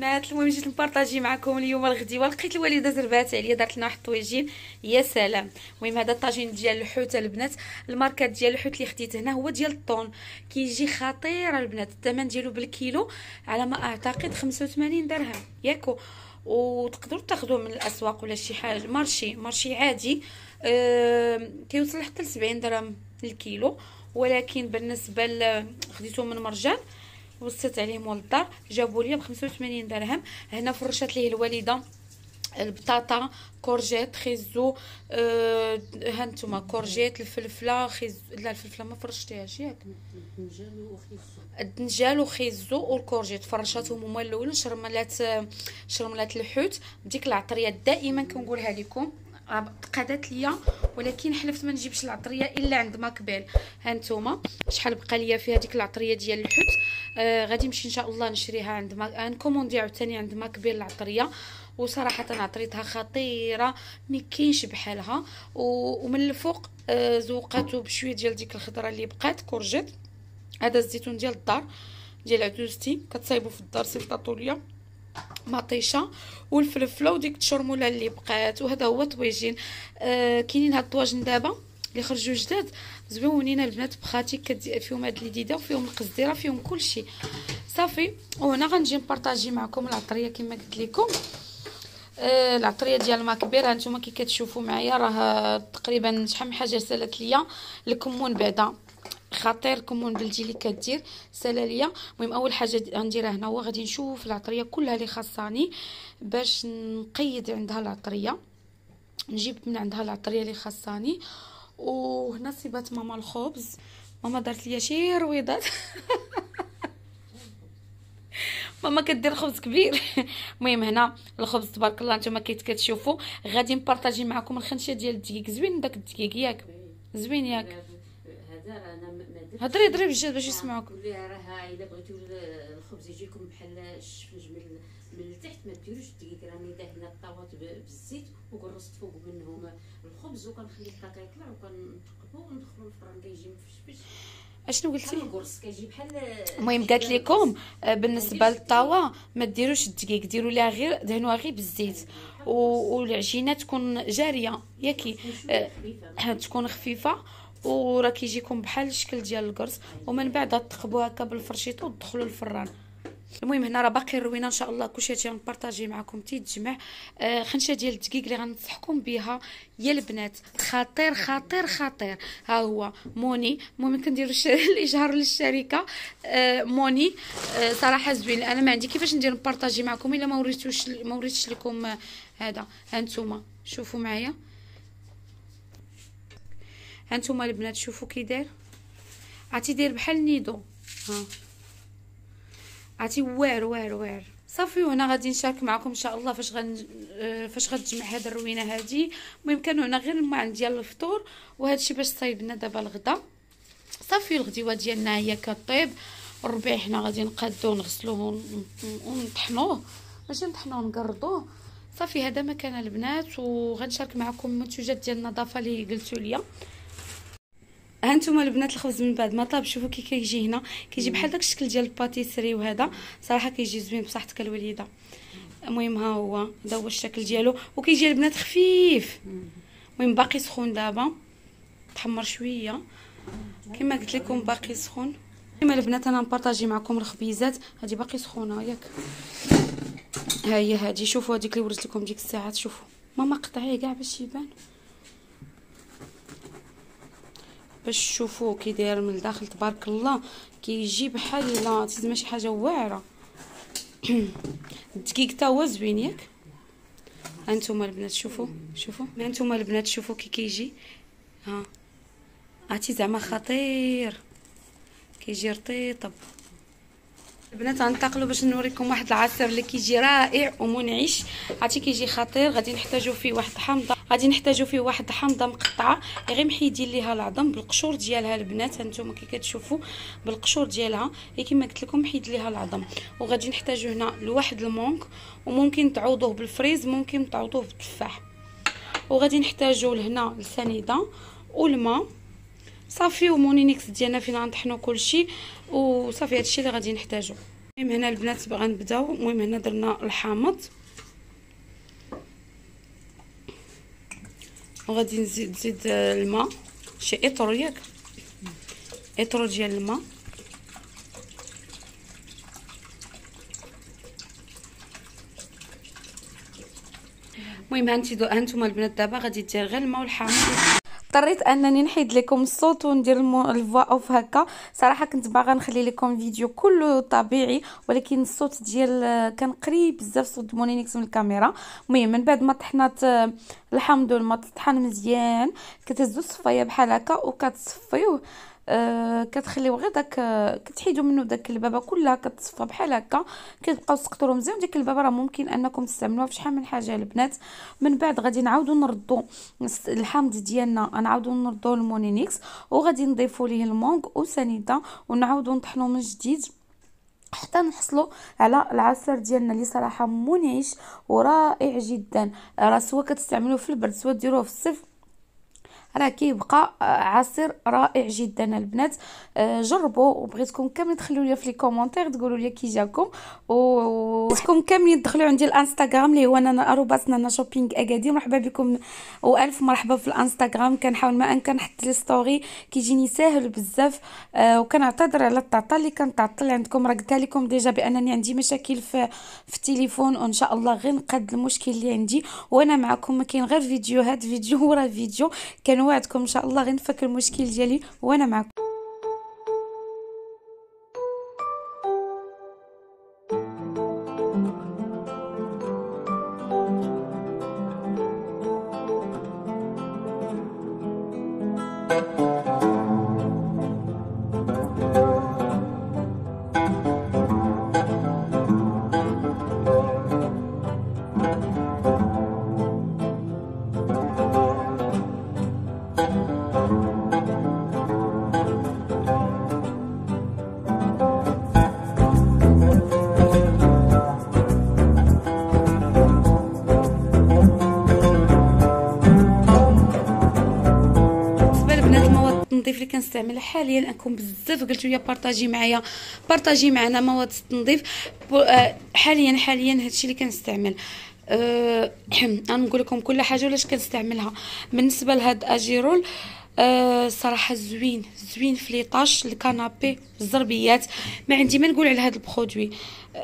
البنات المهم جيت نبارطاجي معكم اليوم الغديوه لقيت الوالدة زربات عليا دارت لنا واحد الطويجين. يا سلام. المهم هذا الطاجين ديال الحوت البنات الماركه ديال الحوت اللي خديت هنا هو ديال الطون. كيجي خطير البنات الثمن ديالو بالكيلو على ما أعتقد 85 درهم. ياكو. وتقدروا تاخذوه من الأسواق ولا شي حاجة. مارشي مارشي عادي. أه كيوصل حتى ل 70 درهم الكيلو. ولكن بالنسبة خديته من مرجان وصيت عليهم ولد الدار جابوا لي ب 85 درهم. هنا فرشات ليه الوالدة البطاطا courgette خيزو أه هانتوما courgette الفلفلة خيزو لا الفلفلة ما فرشتيهاش ياك. الدنجال وخيزو وال courgette فرشاتهم هما الأول. شرملات شرملات الحوت. ديك العطرية دائما كنقولها لكم. تقادات ليا ولكن حلفت ما نجيبش العطرية إلا عند ماكبيل. هانتوما شحال بقى ليا فيها ديك العطرية ديال الحوت؟ آه غادي نمشي إن شاء الله نشريها عند ما... نكوموندي عاوتاني عند ماكبيل العطرية. وصراحة عطريتها خطيرة ما كاينش بحالها. ومن الفوق آه زوقاتو بشوية ديال ديك الخضرة اللي بقات courgette. هذا الزيتون ديال الدار ديال عكوزتي. كتصايبو في الدار صيفطاتو ليا مطيشة. والفلفلة وديك الشرموله اللي بقات. وهذا هو طويجين. آه كاينين هاد الطواجن دابا. اللي خرجوا جداد. زوينين البنات بخاتي كدي فيهم هاد الجديده وفيهم القزديره فيهم كلشي صافي وهنا غنجي نبارطاجي معكم العطرية كما قلت لكم. آه العطرية ديال ماكبير هانتوما كي كتشوفوا معايا راه تقريبا شحال من حاجة سالت ليا. الكمون بعدا. خطير كمون بلدي اللي كدير. سالا ليا. المهم أول حاجة غنديرها هنا هو غادي نشوف العطرية كلها اللي خاصاني باش نقيد عندها العطرية. نجيب من عندها العطرية اللي خاصاني. وهنا صيبات ماما الخبز. ماما دارت ليا شي رويضات. ماما كدير خبز كبير. المهم هنا الخبز تبارك الله نتوما كيف كتشوفوا غادي نبارطاجي معكم الخنشة ديال الدقيق. زوين داك الدقيق ياك. زوين ياك. هضري هضري بجد باش يسمعوك. راه إلا بغيتو الخبز يجيكم بحال الشفنج من من التحت ما ديروش الدقيق راني دهنا الطاوات بالزيت وقرصت فوق منهم. الخبز وكنخلي هكا يطلع وكنقلبو وندخلو الفران كيجي مفشفش أشنو قلتي؟ القرص كيجي؟ بحال المهم قالت لكم بالنسبة للطاوة ما ديروش الدقيق ديروا ليها غير دهنوها غير بالزيت. والعجينة تكون جارية ياكي. تكون خفيفة. وراه كيجيكم بحال الشكل ديال القرص. ومن بعد تقبوا هكا بالفرشيط وتدخلوا الفران. المهم هنا راه باقي الروينة إن شاء الله كلشي هادشي غنبارطاجي معكم تيتجمع. آه خنشة ديال الدقيق اللي غنصحكم بها يا البنات. خطير خطير خطير. ها هو موني. المهم كنديروا الإشهار للشركة. آه موني. آه صراحة زوين. أنا ما عندي كيفاش ندير نبارطاجي معكم إلا ما وريتوش ما وريتش لكم آه هذا. هانتوما شوفوا معايا. هانتوما البنات شوفوا كي داير. عرفتي داير بحال نيدو. ها. عرفتي؟ واعر واعر واعر. صافي وهنا غادي نشارك معكم إن شاء الله فاش غن فاش غتجمع هاد الروينة هادي. المهم كانوا هنا غير الماء ديال الفطور وهادشي باش صايبنا دابا الغدا. صافي الغديوة ديالنا هي كطيب. الربيع حنا غادي نقادوه ونغسلوه ونطحنوه. ماشي نطحنوه نقرضوه صافي هذا مكان البنات وغنشارك معكم المنتوجات ديال النظافة اللي قلتوا لي هانتوما البنات الخبز من بعد ما طاب شوفوا كي كيجي هنا كيجي بحال داك الشكل ديال الباتيسري وهذا. صراحة كيجي زوين بصحتك الوليده المهم ها هو هذا هو الشكل ديالو. وكيجي البنات خفيف. المهم باقي سخون دابا. تحمر شوية. كما قلت لكم باقي سخون. كما البنات أنا نبارطاجي معكم الخبيزات. هذه باقي سخونة ياك. ها هي هذه شوفوا هذيك اللي وريت لكم ديك الساعات شوفوا. ماما قطعيه كاع باش يبان. باش تشوفوه كي داير من الداخل تبارك الله كيجي بحال لا تزعما شي حاجة واعرة. الدقيق تا هو زوين ياك. هانتوما البنات شوفوا شوفوا. هانتوما البنات شوفوا كي كيجي. ها. عرفتي زعما خطير. كيجي رطيطب البنات غنتقلوا باش نوريكم واحد العصير اللي كيجي رائع ومنعش. عرفتي كيجي خطير غادي نحتاجو فيه واحد حامضه غادي نحتاجو فيه واحد حامضه مقطعة غير محيدين ليها العظم بالقشور ديالها البنات. هانتوما كي كتشوفوا بالقشور ديالها هي كما قلت لكم محيد ليها العظم. وغادي نحتاجو هنا لواحد ال mangue وممكن تعوضوه بال fraise ممكن تعوضوه بالتفاح. وغادي نحتاجو لهنا السنيدة والماء. صافي ومونينيكس ديالنا فين غنطحنوا كلشي. وصافي هادشي اللي غادي نحتاجو. المهم هنا البنات غنبداو المهم هنا درنا الحامض. وغادي نزيد زيد الماء. شي إطر ياك. إطر ديال الماء. المهم هانتوما البنات دابا غادي دير غير الماء والحامض اضطريت انني نحيد لكم الصوت وندير الفوا أوف هكا. صراحة كنت باغا نخلي لكم فيديو كله طبيعي ولكن الصوت ديال كان قريب بزاف صوت Moulinex من الكاميرا. المهم من بعد ما طحنات الحمد لله طحن مزيان. كتهزو الصفاية بحال هكا وكتصفيوه. آه كتخليو غير داك كتحيدوا منه داك البابه كلها كتصفى بحال هكا كتبقاو تسقطوا مزيان. ديك البابه راه ممكن انكم تستعملوها في شحال من حاجة البنات. من بعد غادي نعاودو نردو الحامض ديالنا نعاودو نردو ال Moulinex وغادي نضيفوا ليه ال mangue وسنيدة ونعاودو نطحنو من جديد حتى نحصلوا على العصير ديالنا اللي صراحة منعش ورائع جدا. راه سواء كتستعملوه في البرد سواء ديروه في الصيف راه كيبقى آه، عصير رائع جدا. البنات آه، جربوا وبغيتكم كاملين تخليو لي في les commentaires تقولوا لي كي جاكم. وبغيتكم كاملين تدخلوا عندي الإنستغرام اللي هو أنا نانا شوبينغ اكاديم مرحبا بكم والف مرحبا في الإنستغرام. كنحاول ما امكن نحط les stories كيجيني ساهل بزاف. آه وكنعتذر على التعطيل اللي كنتعطل عندكم. راه قلت لكم déjà بأنني عندي مشاكل في في التليفون وإن شاء الله غير نقد المشكل اللي عندي. وأنا معكم ما كاين غير فيديوهات فيديو ورا فيديو. كان كنوعدكم إن شاء الله غير نفك المشكل ديالي وأنا معكم. اللي كنستعملها حاليا أنكم بزاف قلتوا يا partager معايا partager معنا مواد التنظيف آه، حاليا حاليا هادشي اللي كنستعمل. أه نقول لكم كل حاجة ولاش كنستعملها. بالنسبة لهاد أجيرول أه صراحة زوين زوين في les taches ال canapé الزربيات ما عندي ما نقول على هذا ال produit.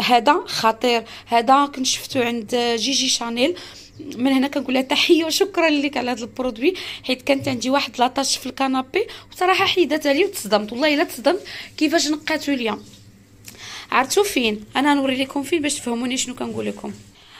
هذا خطير. هذا كنت شفتو عند جيجي شانيل. أه من هنا كنقول لها تحية وشكرا لك على هذا ال produit حيت كانت عندي واحد la tache في ال canapé. وصراحة حيدتها لي وتصدمت والله إلا تصدمت كيفاش نقاتو ليا. عرفتوا فين؟ أنا نوري لكم فين باش تفهموني شنو كنقول لكم.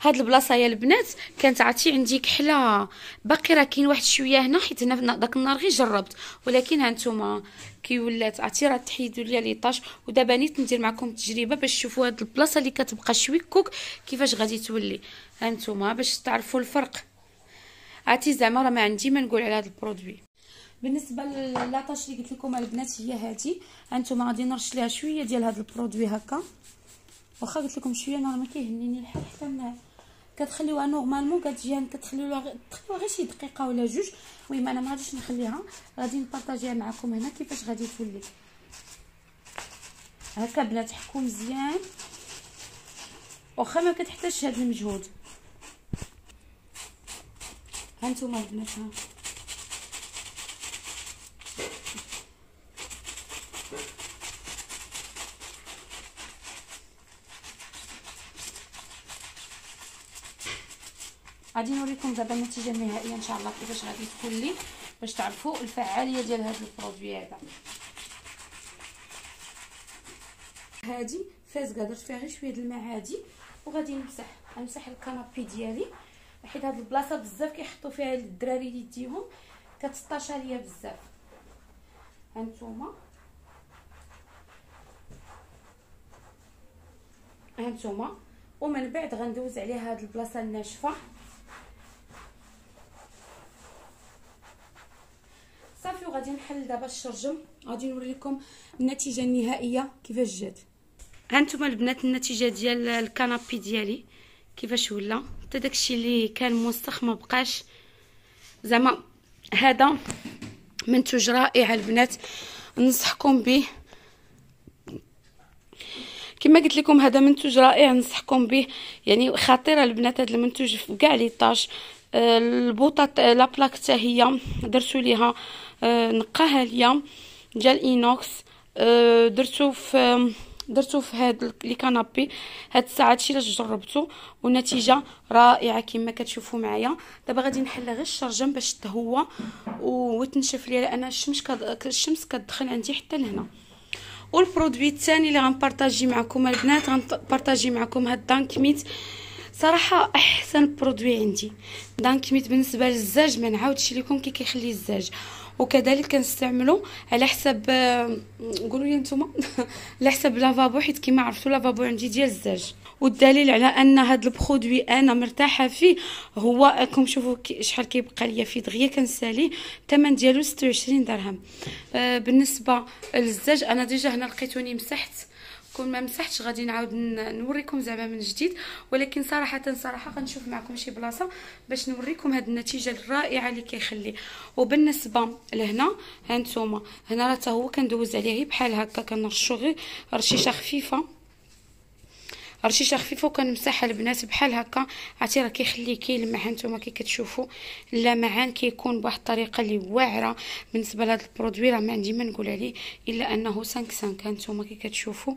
هاد البلاصة يا البنات كانت عرفتي عندي كحلة باقي راه كاين واحد شوية هنا حيت هنا داك النهار غير جربت. ولكن ها نتوما كي ولات عرفتي راه تحيدوا ليا les taches ودابا نيت ندير معكم تجربه باش تشوفوا هاد البلاصة اللي كتبقى شوي كوك كيفاش غادي تولي. ها نتوما باش تعرفوا الفرق. عرفتي زعما راه ما عندي ما نقول على هاد ال produit. بالنسبة ل la tache اللي قلت لكم البنات هي هادي. هانتوما غادي نرش ليها شوية ديال هاد ال produit هكا. واخا قلت لكم شوية أنا ما كيهنيني الحال حتى كتخليوها normalement كتجي كتخليوها تخليوها غير شي دقيقة ولا جوج. المهم أنا ما غاديش نخليها. غادي نبارطاجيها معكم هنا كيفاش غادي تولي. هكا بنات حكوا مزيان. واخا ما كتحتاجش هذا المجهود. هانتوما البنات ها. غادي نوريكم دابا النتيجة النهائية إن شاء الله كيفاش غادي تكون لي باش تعرفوا الفعالية ديال هذا البرودوي هذا. هادي فازكه درت فيها غير شوية د الماء هادي وغادي نمسح نمسح الكنابي ديالي حيت هاد البلاصة بزاف كيحطوا فيها الدراري يديهم كتسطاشا ليا بزاف. هانتوما هانتوما ومن بعد غندوز عليها هاد البلاصة الناشفة. وغادي نحل دابا الشرجم غادي نوريكم النتيجة النهائية كيفاش جات. هانتوما البنات النتيجة ديال الكنابي ديالي كيفاش ولا؟ حتى داكشي اللي كان موسخ ما بقاش. زعما هذا منتوج رائع البنات. ننصحكم به. كما قلت لكم هذا منتوج رائع ننصحكم به. يعني خطيرة البنات هذا المنتوج في كاع لي طاج آه، البوطة la plaque حتى هي درتو ليها نقاها ليا ديال inox آه، درتو في درتو في هاد les canapés. هاد الساعة هادشي علاش جربتو؟ والنتيجة رائعة كما كتشوفوا معايا. دابا غادي نحل غير الشرجم باش تهوى وتنشف ليا لأن الشمس كد... الشمس كتدخل عندي حتى لهنا. وال produit الثاني اللي غنبارطاجي معكم البنات غنبارطاجي معكم هاد Denkmit. صراحة أحسن produit عندي. Denkmit بالنسبة للزاج ما نعاودش لكم كي كيخلي الزاج. وكذلك كنستعملو على حساب قولوا لي نتوما على حساب lavabo حيت كيما عرفتوا lavabo عندي ديال الزاج. والدليل على أن هذا ال produit أنا مرتاحة فيه هو راكم شوفوا شحال كيبقى ليا فيه دغيا كنساليه الثمن ديالو 26 درهم. آه بالنسبة للزاج أنا déjà هنا لقيتوني مسحت كون ما مسحتش غادي نعاود نوريكم زعما من جديد. ولكن صراحة صراحة غنشوف معكم شي بلاصة باش نوريكم هاد النتيجة الرائعة اللي كيخلي. وبالنسبة لهنا هانتوما هنا راه هو كندوز عليه بحال هكا كنرشو غير رشيشة خفيفة. رشيشة خفيفة وكنمسحها البنات بحال هكا. عرفتي راه كيخلي كيلمع هانتوما كي كتشوفوا اللمعان كيكون بواحد الطريقة اللي واعرة. بالنسبة لهذا ال produit راه ما عندي ما نقول عليه إلا أنه 5 5 هانتوما كي كتشوفوا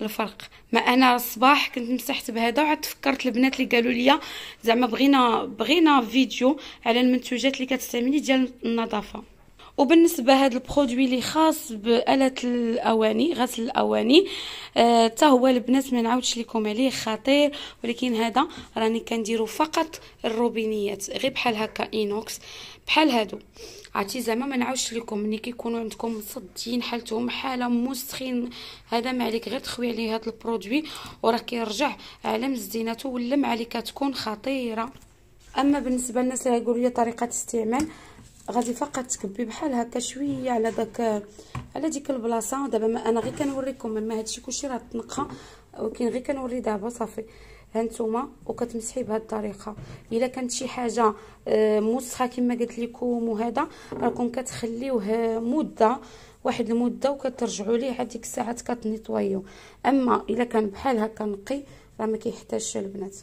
الفرق. ما أنا الصباح كنت مسحت بهذا وعاد تفكرت البنات اللي قالوا لي زعما بغينا بغينا فيديو على المنتوجات اللي كتستعملي ديال النظافة. وبالنسبة هذا ال produit اللي خاص بآلة الأواني غسل الأواني حتى آه هو البنات ما نعاودش لكم عليه خطير. ولكن هذا راني كنديرو فقط الروبينيات غير بحال هكا inox بحال هادو. عرفتي زعما ما نعاودش لكم ملي كيكونوا عندكم مصدين حالتهم حالة موسخين هذا ما عليك غير تخوي عليه هذا البرودوي وراه كيرجع على مزينته واللمعه اللي كتكون خطيرة. أما بالنسبة للناس اللي يقولوا لي طريقة استعمال. غادي فقط تكبي بحال هكا شوية على داك على ديك البلاصة. دابا أنا غير كنوريكم ما هادشي كلشي راه تنقى. ولكن غير كنوري دابا صافي. هانتوما وكتمسحي بهذه الطريقة. إلا كانت شي حاجة آه، مسخه كما قلت لكم وهذا راكم كتخليوه مدة واحد المدة وكترجعوا ليه عاد ديك الساعات كتنيطويو أما إلا كان بحال هكا نقي راه ما كيحتاجش البنات.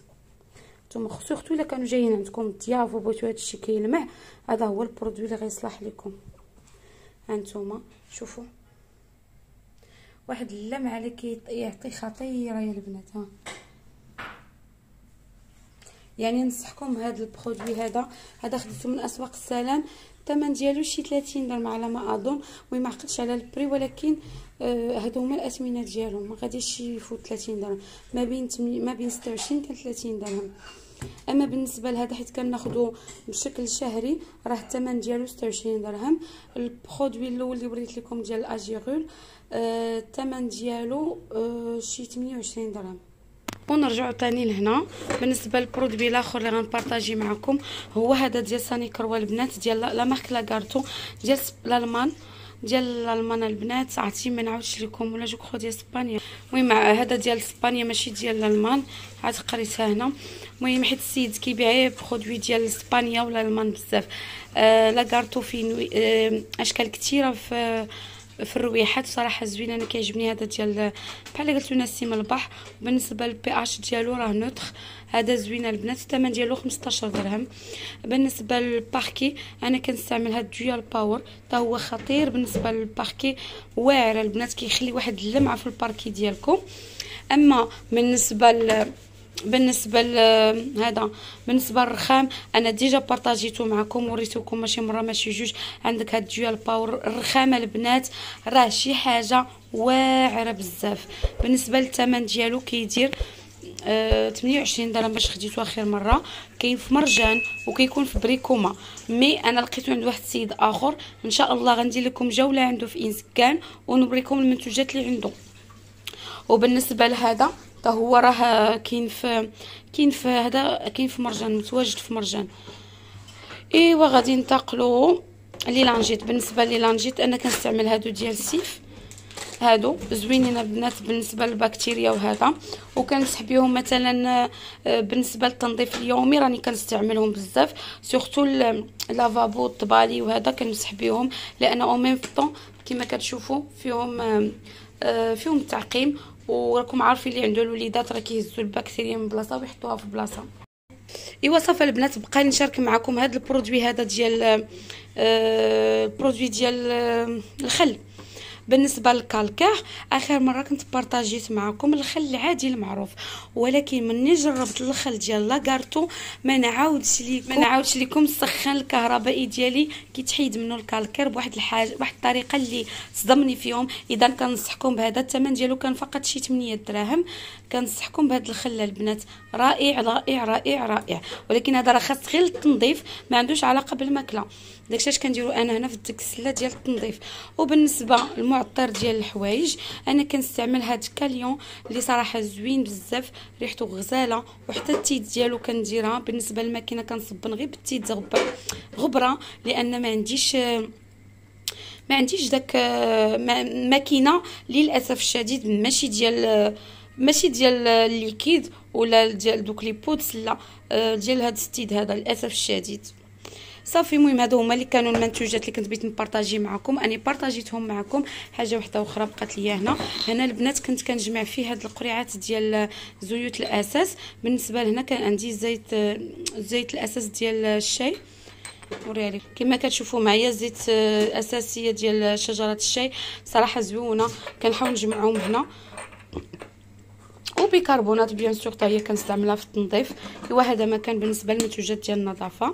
نتوما surtout الا كانوا جايين عندكم ضياف وبغيتو هادشي كيلمع هذا هو ال produit اللي غيصلح لكم. هانتوما شوفوا. واحد اللمعة اللي كيعطي خطيرة يا البنات ها. يعني ننصحكم هذا ال produit هذا. هذا خديته من أسواق السلام. الثمن ديالو شي 30 درهم على ما أظن oui ما عقلتش على ال prix ولكن آه هادو هما الأثمنة ديالهم. ما غاديش يفوت 30 درهم. ما بين ما بين 26 حتى 30 درهم. أما بالنسبة لهذا حيت كناخذو بشكل شهري راه الثمن ديالو 26 درهم. ال produit الأول اللي وريت لكم ديال الأجيغول آه الثمن ديالو آه شي 28 درهم. ونرجعوا ثاني لهنا. بالنسبة للبرودوي الآخر اللي غنبارطاجي معكم هو هذا ديال ساني كروا البنات ديال لا مارك لاكارتو ديال الألمان ديال الألمان البنات. عرفتي ما نعاودش لكم ولا جو كرو ديال اسبانيا المهم هذا ديال اسبانيا ماشي ديال الألمان. عاد قريتها هنا. المهم حيت السيد كيبيع برودوي ديال اسبانيا ولا الألمان بزاف. آه لاكارتو فيه آه أشكال كثيره في في الرويحات صراحة زوينة. أنا كيعجبني هذا ديال بحال قلت لنا سيم البحر بالنسبة لل pH ديالو راه neutre هذا زوين البنات الثمن ديالو 15 درهم. بالنسبة للباركي أنا كنستعمل هاد Dual Power حتى هو خطير بالنسبة للباركي واعر. البنات كيخلي واحد اللمعة في الباركي ديالكم. أما بالنسبة ل بالنسبة لهذا بالنسبة للرخام أنا déjà بارطاجيتو معكم وريتوكم ماشي مرة ماشي جوج. عندك هاد ديال باور الرخامه البنات راه شي حاجة واعرة بزاف. بالنسبة للثمن ديالو كيدير آه 28 درهم باش خديتو آخر مرة. كاين في مرجان وكيكون في Bricoma. mais أنا لقيتو عند واحد السيد آخر. إن شاء الله غندير لكم جولة عنده في انسكان ونوريكم المنتوجات اللي عنده. وبالنسبة لهذا هو راه كاين في كاين في هذا كاين في مرجان متواجد في مرجان. إيوا غادي ننتقلوا ل les lingettes بالنسبة ل les lingettes أنا كنستعمل هادو ديال Cif هادو زوينين البنات بالنسبة للبكتيريا وهذا. وكنمسح بهم مثلا آه، بالنسبة للتنظيف اليومي راني كنستعملهم بزاف. surtout lavabo الطبالي وهذا كنمسح بهم لأن أو ميم طون كما كتشوفوا فيهم آه، آه، فيهم التعقيم. وراكم عارفين اللي عنده الوليدات راه كيهزوا البكتيريا من بلاصة ويحطوها في بلاصة. إيوا صافي البنات بقى نشارك معكم هذا ال produit هذا ديال ال produit ديال الخل. بالنسبة لل calcaire آخر مرة كنت بارطاجيت معكم الخل العادي المعروف. ولكن مني جربت الخل ديال لاكارتو ما نعاودش ليكم ما نعاودش لكم السخان الكهربائي ديالي. كيتحيد منه ال calcaire بواحد الحاجة واحد الطريقة اللي صدمني فيهم. إذا كنصحكم بهذا الثمن ديالو كان فقط شي 8 دراهم. كنصحكم بهذا الخل البنات. رائع رائع رائع رائع. ولكن هذا راه خاص غير التنظيف. ما عندوش علاقة بالماكلة. داكشي اش كنديرو أنا هنا في ديك السلة ديال التنظيف. وبالنسبة للمعطر ديال الحوايج أنا كنستعمل هاد كاليون اللي صراحة زوين بزاف ريحته غزالة وحتى التيد ديالو كنديرها. بالنسبة للماكينة كنصبن غير بالتيد غبرة. لأن ما عنديش ما عنديش داك ماكينة للأسف الشديد ماشي ديال ماشي ديال الليكيد ولا ديال دوك لي بودس لا ديال هاد الستيد هذا للأسف الشديد. صافي المهم هادو هما اللي كانوا المنتوجات اللي كنت بغيت نبارطاجي معكم أني بارطاجيتهم معكم حاجة وحدة أخرى بقات ليا هنا. هنا البنات كنت كنجمع فيه هاد القريعات ديال زيوت الأساس. بالنسبة لهنا كان عندي زيت زيت الأساس ديال الشاي. نوريها لكم كما كتشوفوا معايا زيت أساسية ديال شجرة الشاي. صراحة زوينة. كنحاول نجمعهم هنا. وبيكربونات بيان سور حتى هي كنستعملها في التنظيف. إيوا هذا ما كان بالنسبة للمنتوجات ديال النظافة.